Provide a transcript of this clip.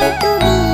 tentu